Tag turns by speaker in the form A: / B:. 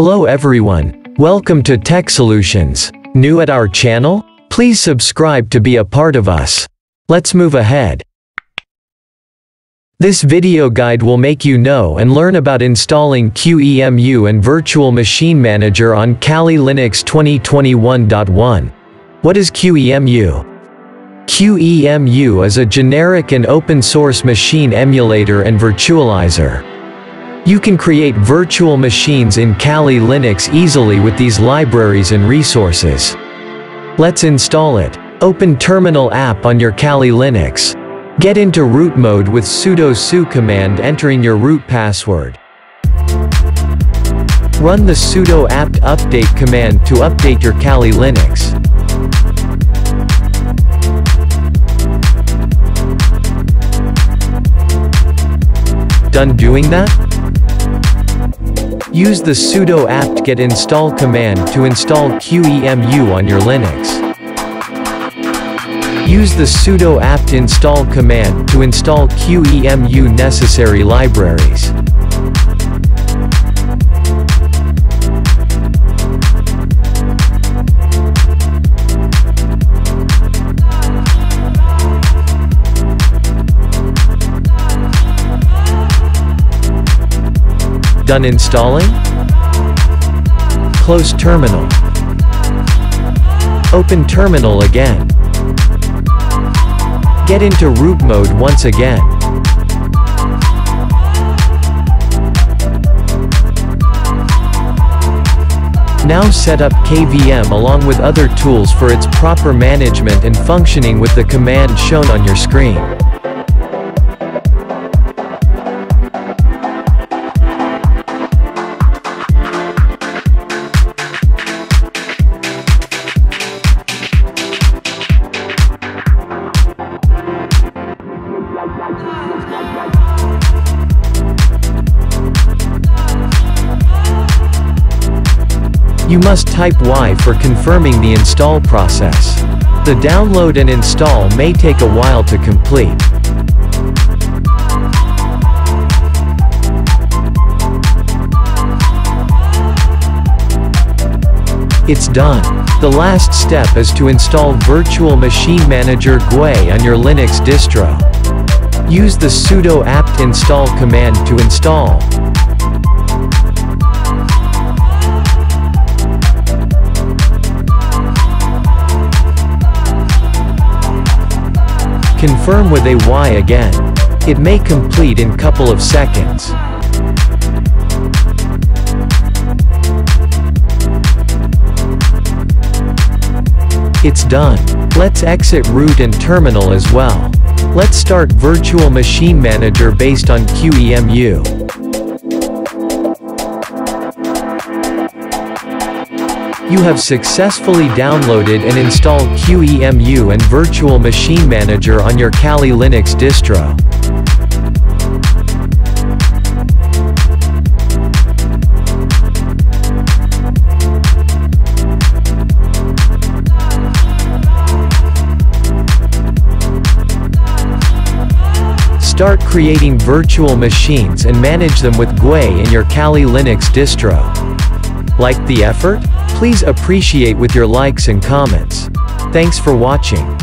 A: Hello everyone, welcome to Tech Solutions. New at our channel? Please subscribe to be a part of us. Let's move ahead. This video guide will make you know and learn about installing QEMU and Virtual Machine Manager on Kali Linux 2021.1. What is QEMU? QEMU is a generic and open-source machine emulator and virtualizer. You can create virtual machines in Kali Linux easily with these libraries and resources. Let's install it. Open Terminal app on your Kali Linux. Get into root mode with sudo su command entering your root password. Run the sudo apt update command to update your Kali Linux. Done doing that? Use the sudo apt-get install command to install QEMU on your Linux. Use the sudo apt install command to install QEMU necessary libraries. Done installing? Close terminal. Open terminal again. Get into root mode once again. Now set up KVM along with other tools for its proper management and functioning with the command shown on your screen. You must type Y for confirming the install process. The download and install may take a while to complete. It's done. The last step is to install Virtual Machine Manager GUI on your Linux distro. Use the sudo apt install command to install. Confirm with a Y again. It may complete in couple of seconds. It's done. Let's exit root and terminal as well. Let's start Virtual Machine Manager based on QEMU. You have successfully downloaded and installed QEMU and Virtual Machine Manager on your Kali Linux distro. Start creating virtual machines and manage them with GUI in your Kali Linux distro. Like the effort? Please appreciate with your likes and comments. Thanks for watching.